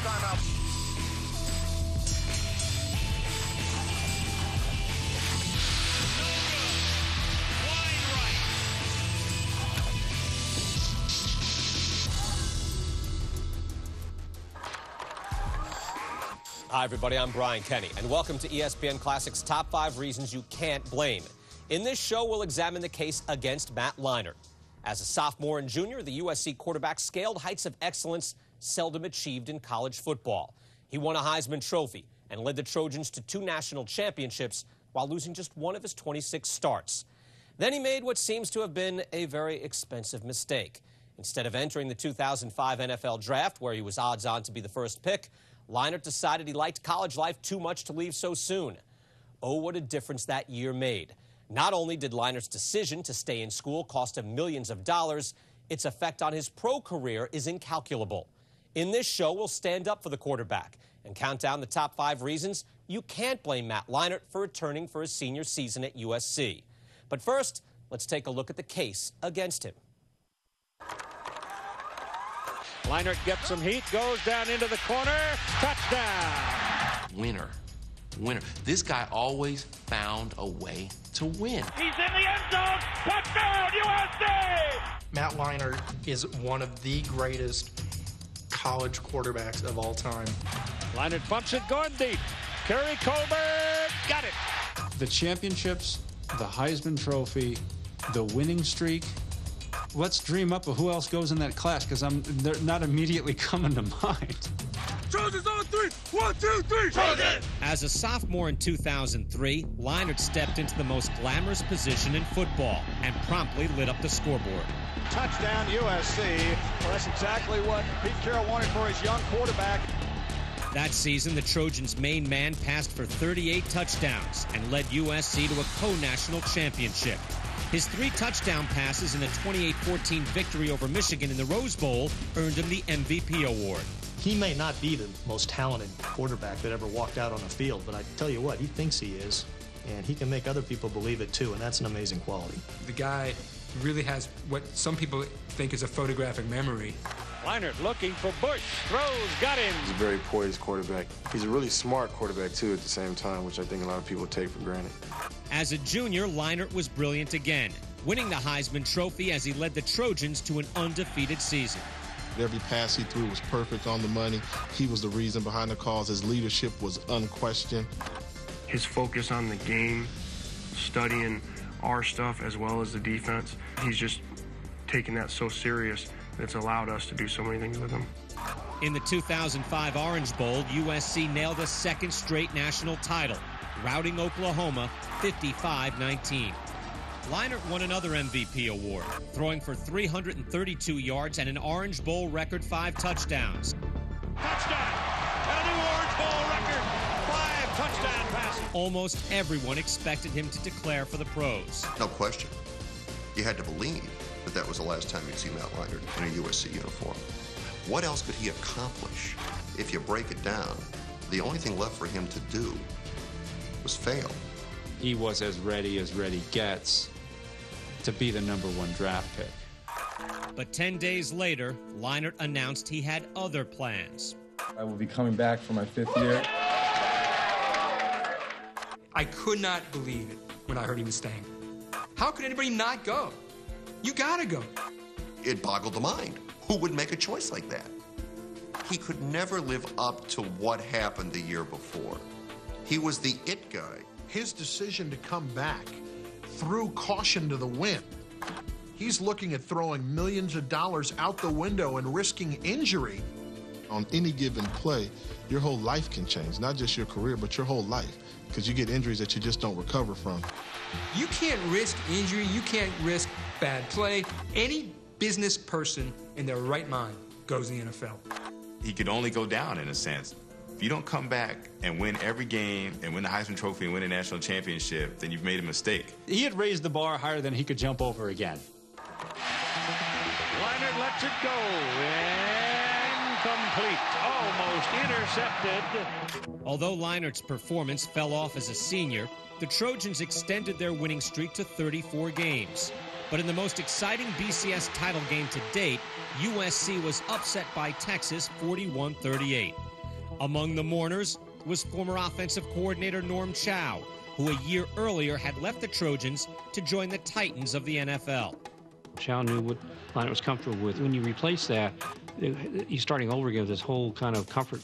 timeout. Hi, everybody. I'm Brian Kenny, and welcome to ESPN Classic's Top 5 Reasons You Can't Blame. In this show, we'll examine the case against Matt Leinart. As a sophomore and junior, the USC quarterback scaled heights of excellence seldom achieved in college football. He won a Heisman Trophy and led the Trojans to two national championships while losing just one of his 26 starts. Then he made what seems to have been a very expensive mistake. Instead of entering the 2005 NFL draft, where he was odds on to be the first pick, Leinart decided he liked college life too much to leave so soon. Oh, what a difference that year made. Not only did Leinart's decision to stay in school cost him millions of dollars, its effect on his pro career is incalculable. In this show, we'll stand up for the quarterback and count down the top five reasons you can't blame Matt Leinart for returning for his senior season at USC. But first, let's take a look at the case against him. Leinart gets some heat, goes down into the corner, touchdown. Winner, winner. This guy always found a way to win. He's in the end zone, touchdown, USC! Matt Leinart is one of the greatest college quarterbacks of all time. Leinart bumps it, going deep. Keary Colbert, got it. The championships, the Heisman Trophy, the winning streak, let's dream up of who else goes in that class because I'm they're not immediately coming to mind. Trojans on three. One, two, three. Trojans. As a sophomore in 2003, Leinart stepped into the most glamorous position in football and promptly lit up the scoreboard. Touchdown USC. Well, that's exactly what Pete Carroll wanted for his young quarterback. That season, the Trojans' main man passed for 38 touchdowns and led USC to a co-national championship. His three touchdown passes in a 28-14 victory over Michigan in the Rose Bowl earned him the MVP award. He may not be the most talented quarterback that ever walked out on a field, but I tell you what, he thinks he is, and he can make other people believe it too, and that's an amazing quality. The guy really has what some people think is a photographic memory. Leinart looking for Bush, throws, got him. He's a very poised quarterback. He's a really smart quarterback, too, at the same time, which I think a lot of people take for granted. As a junior, Leinart was brilliant again, winning the Heisman Trophy as he led the Trojans to an undefeated season. Every pass he threw was perfect on the money. He was the reason behind the calls. His leadership was unquestioned. His focus on the game, studying our stuff as well as the defense, he's just taking that so serious that's allowed us to do so many things with him. In the 2005 Orange Bowl, USC nailed a second straight national title, routing Oklahoma 55 19. Leinart won another MVP award, throwing for 332 yards and an Orange Bowl record five touchdowns. Touchdown! And a new Orange Bowl record! Five touchdown passes. Almost everyone expected him to declare for the pros. No question. You had to believe that that was the last time you'd see Matt Leinart in a USC uniform. What else could he accomplish? If you break it down, the only thing left for him to do was fail. He was as ready as ready gets to be the number one draft pick. But 10 days later, Leinart announced he had other plans. I will be coming back for my fifth year. I could not believe it when I heard he was staying. How could anybody not go? You gotta go. It boggled the mind. Who would make a choice like that? He could never live up to what happened the year before. He was the it guy. His decision to come back threw caution to the wind. He's looking at throwing millions of dollars out the window and risking injury. On any given play, your whole life can change, not just your career, but your whole life, because you get injuries that you just don't recover from. You can't risk injury, you can't risk bad play. Any business person in their right mind goes in the NFL. He could only go down in a sense. If you don't come back and win every game and win the Heisman Trophy and win a national championship, then you've made a mistake. He had raised the bar higher than he could jump over again. Leinart lets it go. Incomplete. Almost intercepted. Although Leinart's performance fell off as a senior, the Trojans extended their winning streak to 34 games. But in the most exciting BCS title game to date, USC was upset by Texas 41 38. Among the mourners was former offensive coordinator Norm Chow, who a year earlier had left the Trojans to join the Titans of the NFL. Chow knew what Leinart was comfortable with. When you replace that, you're starting over again with this whole kind of comfort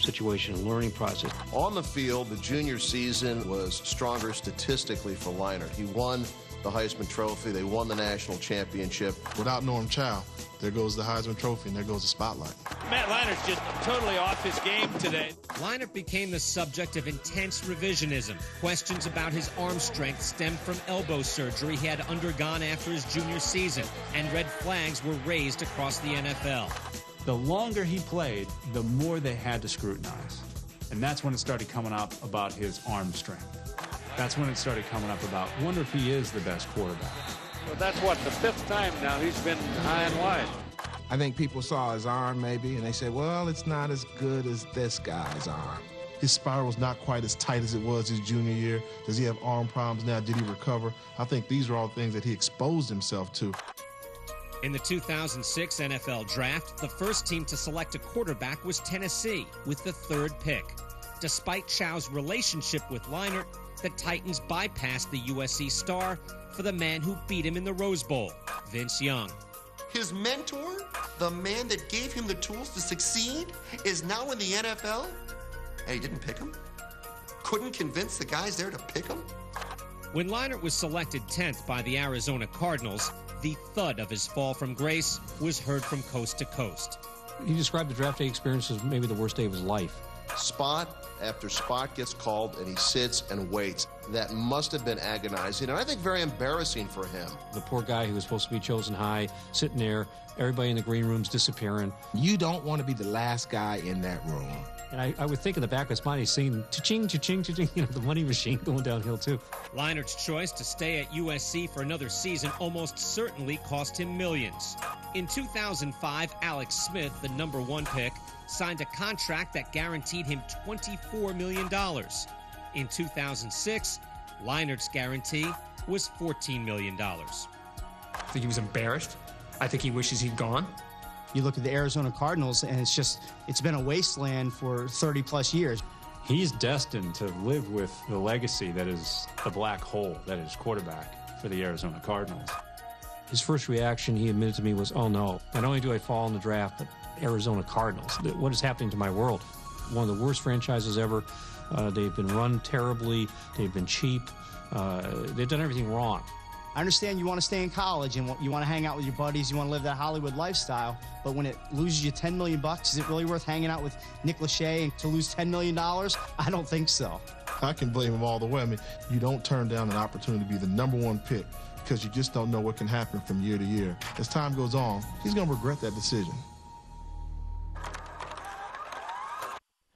situation and learning process. On the field, the junior season was stronger statistically for Leinart. He won the Heisman Trophy. They won the national championship. Without Norm Chow, there goes the Heisman Trophy and there goes the spotlight. Matt Leinart's just totally off his game today. Leinart became the subject of intense revisionism. Questions about his arm strength stemmed from elbow surgery he had undergone after his junior season, and red flags were raised across the NFL. The longer he played, the more they had to scrutinize. And that's when it started coming up about his arm strength. That's when it started coming up about, wonder if he is the best quarterback. Well, that's what, the fifth time now he's been high and wide. I think people saw his arm maybe, and they said, well, it's not as good as this guy's arm. His spiral's not quite as tight as it was his junior year. Does he have arm problems now? Did he recover? I think these are all things that he exposed himself to. In the 2006 NFL Draft, the first team to select a quarterback was Tennessee with the third pick. Despite Chow's relationship with Leinart, the Titans bypassed the USC star for the man who beat him in the Rose Bowl, Vince Young. His mentor, the man that gave him the tools to succeed, is now in the NFL? And he didn't pick him? Couldn't convince the guys there to pick him? When Leinart was selected 10th by the Arizona Cardinals, the thud of his fall from grace was heard from coast to coast. He described the draft day experience as maybe the worst day of his life. Spot after spot gets called and he sits and waits. That must have been agonizing and I think very embarrassing for him. The poor guy who was supposed to be chosen high, sitting there, everybody in the green room's disappearing. You don't want to be the last guy in that room. And I, I would think in the back of his mind he's seeing cha-ching, cha-ching, cha-ching, you know, the money machine going downhill too. Leinart's choice to stay at USC for another season almost certainly cost him millions. In 2005, Alex Smith, the number one pick, signed a contract that guaranteed him $24 million. In 2006, Leinart's guarantee was $14 million. I think he was embarrassed. I think he wishes he'd gone. You look at the Arizona Cardinals, and it's just, it's been a wasteland for 30 plus years. He's destined to live with the legacy that is the black hole that is quarterback for the Arizona Cardinals. His first reaction, he admitted to me, was, oh no, not only do I fall in the draft, but Arizona Cardinals. What is happening to my world? One of the worst franchises ever. Uh, they've been run terribly. They've been cheap. Uh, they've done everything wrong. I understand you want to stay in college and you want to hang out with your buddies, you want to live that Hollywood lifestyle, but when it loses you 10 million bucks, is it really worth hanging out with Nick Lachey to lose 10 million dollars? I don't think so. I can blame him all the way. I mean, you don't turn down an opportunity to be the number one pick because you just don't know what can happen from year to year. As time goes on, he's going to regret that decision.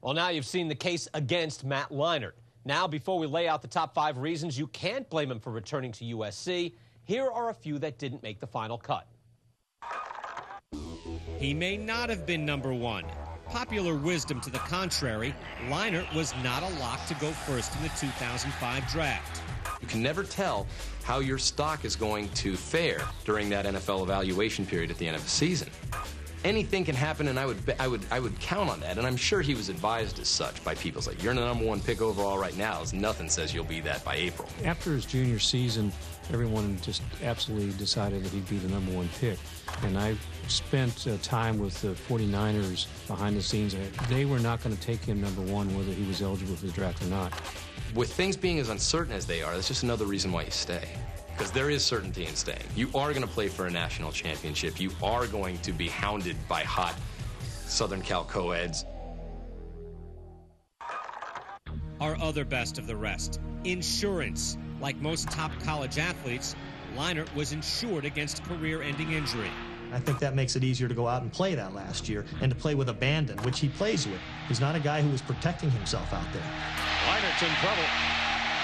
Well, now you've seen the case against Matt Leinart. Now, before we lay out the top five reasons you can't blame him for returning to USC, here are a few that didn't make the final cut. He may not have been number one. Popular wisdom to the contrary, Leinart was not a lock to go first in the 2005 draft. You can never tell how your stock is going to fare during that NFL evaluation period at the end of the season anything can happen, and I would, I would, I would count on that. And I'm sure he was advised as such by people. It's like you're the number one pick overall right now. Nothing says you'll be that by April. After his junior season, everyone just absolutely decided that he'd be the number one pick. And I spent uh, time with the 49ers behind the scenes. They were not going to take him number one, whether he was eligible for the draft or not. With things being as uncertain as they are, that's just another reason why you stay because there is certainty in staying. You are going to play for a national championship. You are going to be hounded by hot Southern Cal co-eds. Our other best of the rest, insurance. Like most top college athletes, Leinart was insured against career-ending injury. I think that makes it easier to go out and play that last year and to play with abandon, which he plays with. He's not a guy who is protecting himself out there. Leinart's in trouble.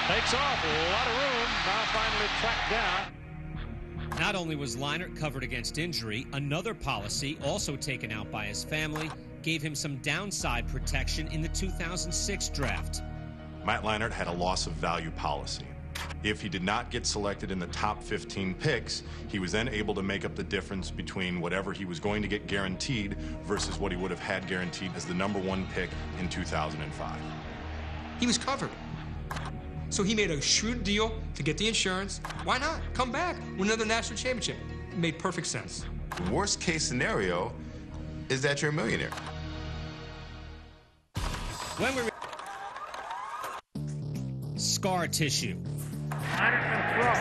Takes off, a lot of room, now finally tracked down. Not only was Leinart covered against injury, another policy, also taken out by his family, gave him some downside protection in the 2006 draft. Matt Leinart had a loss of value policy. If he did not get selected in the top 15 picks, he was then able to make up the difference between whatever he was going to get guaranteed versus what he would have had guaranteed as the number one pick in 2005. He was covered. So he made a shrewd deal to get the insurance. Why not? Come back, win another national championship. It made perfect sense. Worst case scenario is that you're a millionaire. When we scar tissue. Anderson throw.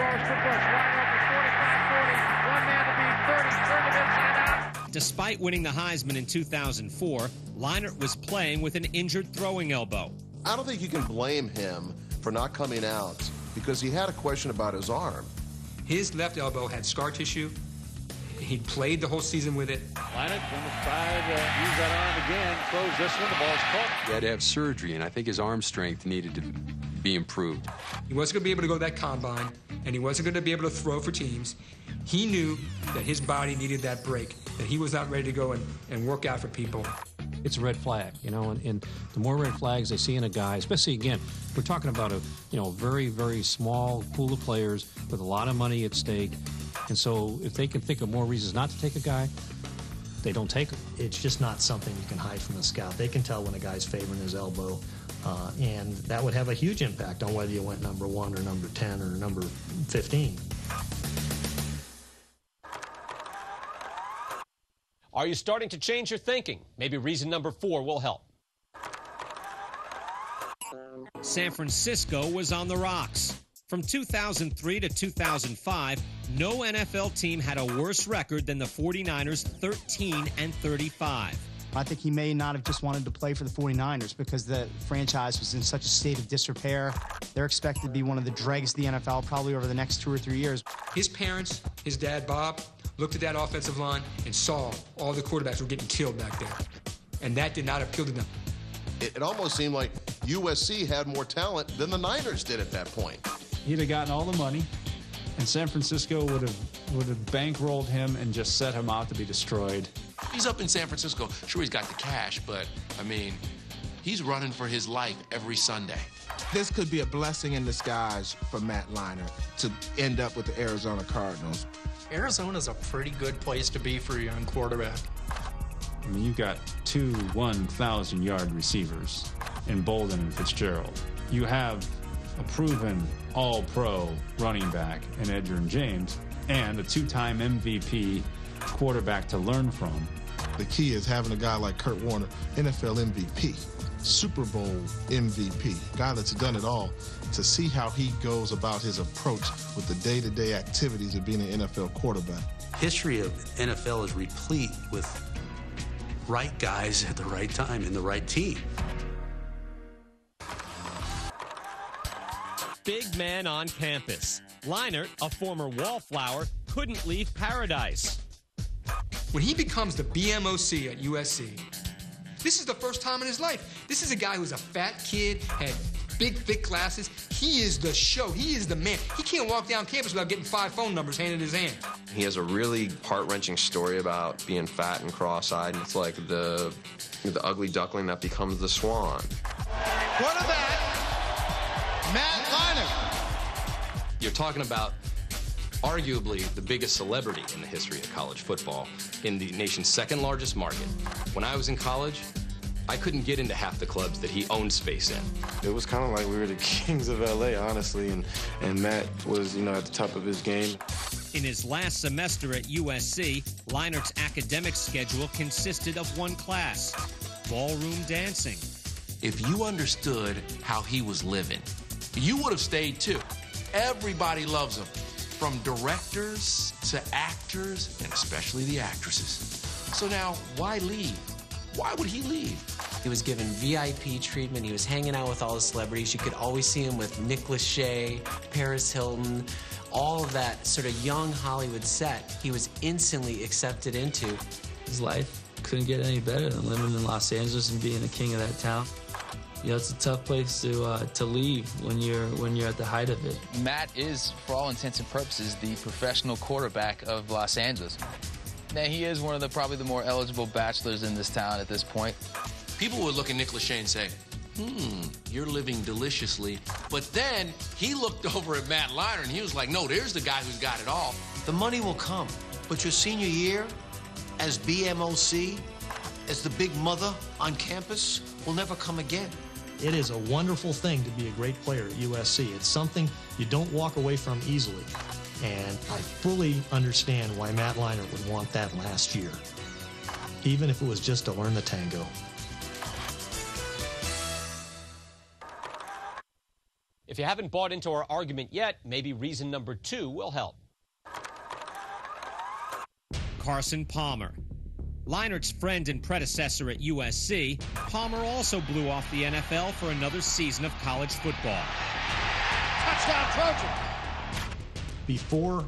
Throws to Bush. Wide open, 45 40. One man to beat, 30. Turn it inside out. Despite winning the Heisman in 2004, Leinart was playing with an injured throwing elbow. I don't think you can blame him for not coming out because he had a question about his arm. His left elbow had scar tissue. He played the whole season with it. Leinart from the side, uh, use that arm again. Throws this one. The ball's caught. He had to have surgery, and I think his arm strength needed to be improved. He wasn't going to be able to go to that combine, and he wasn't going to be able to throw for teams. He knew that his body needed that break, that he was not ready to go and, and work out for people. It's a red flag, you know, and, and the more red flags they see in a guy, especially again, we're talking about a you know very very small pool of players with a lot of money at stake, and so if they can think of more reasons not to take a guy, they don't take him. It's just not something you can hide from a scout. They can tell when a guy's favoring his elbow, uh, and that would have a huge impact on whether you went number one or number 10 or number 15. Are you starting to change your thinking? Maybe reason number four will help. San Francisco was on the rocks. From 2003 to 2005, no NFL team had a worse record than the 49ers 13 and 35. I think he may not have just wanted to play for the 49ers because the franchise was in such a state of disrepair. They're expected to be one of the dregs of the NFL probably over the next two or three years. His parents, his dad Bob, looked at that offensive line and saw all the quarterbacks were getting killed back there. And that did not appeal to them. It, it almost seemed like USC had more talent than the Niners did at that point. He'd have gotten all the money, and San Francisco would have would have bankrolled him and just set him out to be destroyed. He's up in San Francisco. Sure, he's got the cash, but I mean, he's running for his life every Sunday. This could be a blessing in disguise for Matt Leinart to end up with the Arizona Cardinals. Arizona's a pretty good place to be for a young quarterback. I mean, you've got two 1,000 yard receivers in Boldin and Fitzgerald. You have a proven all pro running back in Edgerrin James and a two time MVP quarterback to learn from. The key is having a guy like Kurt Warner, NFL MVP, Super Bowl MVP, guy that's done it all, to see how he goes about his approach with the day to day activities of being an NFL quarterback. History of NFL is replete with right guys at the right time in the right team. Big man on campus. Leinart, a former wallflower, couldn't leave paradise. When he becomes the BMOC at USC, this is the first time in his life. This is a guy who's a fat kid, had big, thick glasses. He is the show. He is the man. He can't walk down campus without getting five phone numbers handed in his hand. He has a really heart-wrenching story about being fat and cross-eyed. And it's like the the ugly duckling that becomes the swan. What Quarterback, Matt Leinart. You're talking about arguably the biggest celebrity in the history of college football in the nation's second largest market. When I was in college, I couldn't get into half the clubs that he owned space in. It was kind of like we were the kings of LA, honestly, and, and Matt was, you know, at the top of his game. In his last semester at USC, Leinart's academic schedule consisted of one class ballroom dancing. If you understood how he was living, you would have stayed too. Everybody loves him, from directors to actors, and especially the actresses. So now, why leave? Why would he leave? He was given VIP treatment. He was hanging out with all the celebrities. You could always see him with Nick Lachey, Paris Hilton, all of that sort of young Hollywood set. He was instantly accepted into. His life couldn't get any better than living in Los Angeles and being the king of that town. You know, it's a tough place to uh, to leave when you're when you're at the height of it. Matt is, for all intents and purposes, the professional quarterback of Los Angeles. Now he is one of the probably the more eligible bachelors in this town at this point. People would look at Nick Lachey and say, hmm, you're living deliciously. But then he looked over at Matt Leinart and he was like, no, there's the guy who's got it all. The money will come, but your senior year as BMOC, as the big mother on campus, will never come again. It is a wonderful thing to be a great player at USC. It's something you don't walk away from easily. And I fully understand why Matt Leinart would want that last year, even if it was just to learn the tango. If you haven't bought into our argument yet, maybe reason number two will help. Carson Palmer. Leinart's friend and predecessor at USC, Palmer also blew off the NFL for another season of college football. Touchdown, Trojan! Before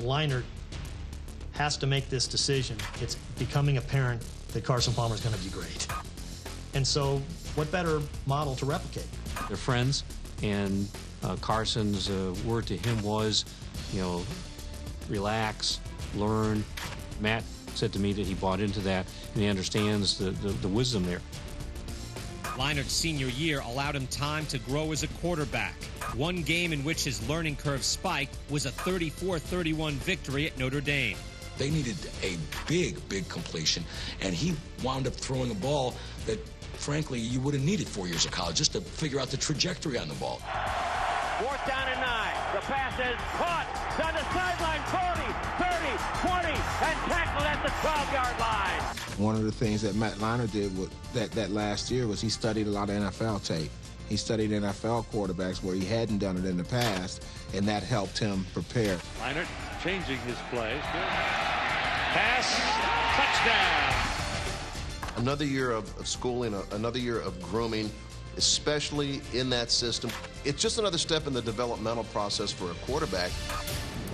Leinart has to make this decision, it's becoming apparent that Carson Palmer is going to be great. And so, what better model to replicate? They're friends, and uh, Carson's uh, word to him was, you know, relax, learn. Matt said to me that he bought into that and he understands the, the, the wisdom there. Leinart's senior year allowed him time to grow as a quarterback. One game in which his learning curve spiked was a 34 31 victory at Notre Dame. They needed a big, big completion, and he wound up throwing a ball that, frankly, you would have needed four years of college just to figure out the trajectory on the ball. Fourth down and nine. The pass is caught down the sideline. 40, 30, 20, and tackled at the 12-yard line. One of the things that Matt Leinart did with that, that last year was he studied a lot of NFL tape. He studied NFL quarterbacks where he hadn't done it in the past, and that helped him prepare. Leinart changing his plays. Pass, touchdown. Another year of, of schooling, uh, another year of grooming, especially in that system. It's just another step in the developmental process for a quarterback.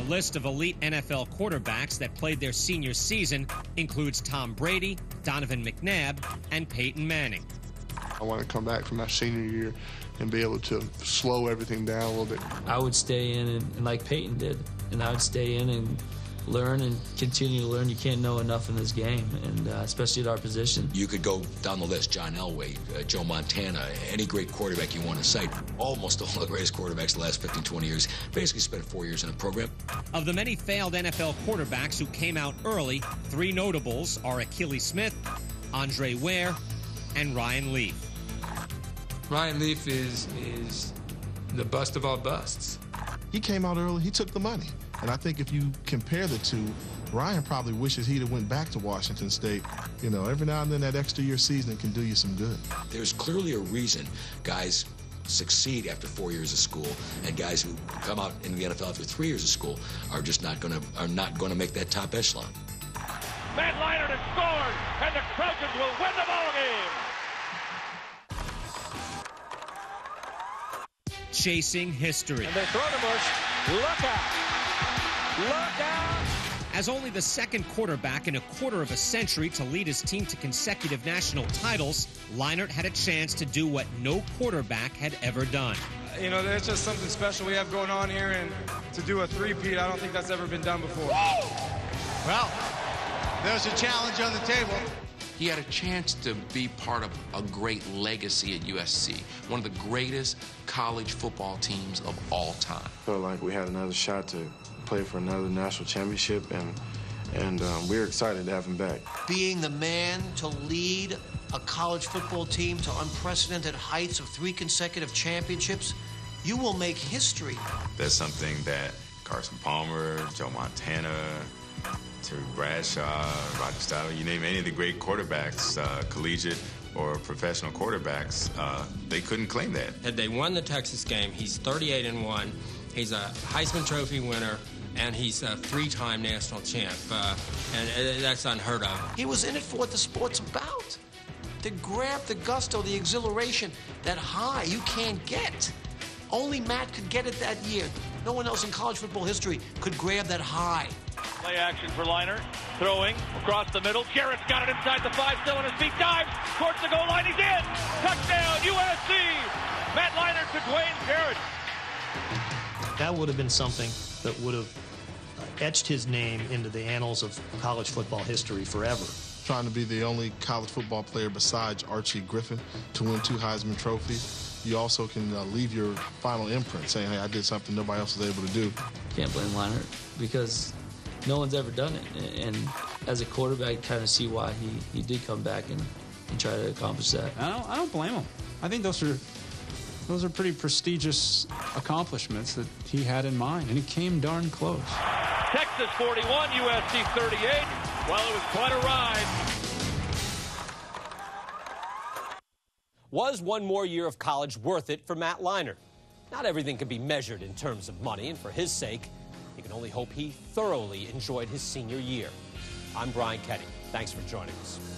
The list of elite NFL quarterbacks that played their senior season includes Tom Brady, Donovan McNabb, and Peyton Manning. I want to come back from my senior year and be able to slow everything down a little bit. I would stay in and, and like Peyton did, and I would stay in and learn and continue to learn. You can't know enough in this game, and uh, especially at our position. You could go down the list: John Elway, uh, Joe Montana, any great quarterback you want to cite. Almost all the greatest quarterbacks the last 15, 20 years basically spent four years in a program. Of the many failed NFL quarterbacks who came out early, three notables are Akili Smith, Andre Ware, and Ryan Leaf. Ryan Leaf is is the bust of all busts. He came out early. He took the money. And I think if you compare the two, Ryan probably wishes he'd have went back to Washington State. You know, every now and then that extra year season can do you some good. There's clearly a reason guys succeed after four years of school, and guys who come out in the NFL after three years of school are just not going to are not going to make that top echelon. Matt Leinart has scored, and the Trojans will win the ball game. Chasing history. And they throw to Bush. Look out. Look out! As only the second quarterback in a quarter of a century to lead his team to consecutive national titles, Leinart had a chance to do what no quarterback had ever done. Uh, you know, there's just something special we have going on here, and to do a three-peat, I don't think that's ever been done before. Well, there's a challenge on the table. He had a chance to be part of a great legacy at USC, one of the greatest college football teams of all time. Felt like we had another shot to play for another national championship, and and um, we're excited to have him back. Being the man to lead a college football team to unprecedented heights of three consecutive championships, you will make history. That's something that Carson Palmer, Joe Montana, Terry Bradshaw, Roger Staubach, you name any of the great quarterbacks, uh, collegiate or professional quarterbacks, uh, they couldn't claim that. Had they won the Texas game, he's 38 and 1. He's a Heisman Trophy winner and he's a three-time national champ, uh, and uh, that's unheard of. He was in it for what the sport's about. To grab the gusto, the exhilaration, that high you can't get. Only Matt could get it that year. No one else in college football history could grab that high. Play action for Leinart. Throwing across the middle. Jarrett's got it inside the five, still on his feet. Dives towards the goal line. He's in. Touchdown, USC. Matt Leinart to Dwayne Jarrett. That would have been something that would have etched his name into the annals of college football history forever. trying to be the only college football player besides Archie Griffin to win two Heisman trophies. You also can uh, leave your final imprint saying, hey, I did something nobody else was able to do. Can't blame Leinart because no one's ever done it. And as a quarterback, kind of see why he, he did come back and, and try to accomplish that. I don't, I don't blame him. I think those are those are pretty prestigious accomplishments that he had in mind, and he came darn close. Texas 41, USC 38. Well, it was quite a ride. Was one more year of college worth it for Matt Leinart? Not everything can be measured in terms of money, and for his sake, you can only hope he thoroughly enjoyed his senior year. I'm Brian Kenny. Thanks for joining us.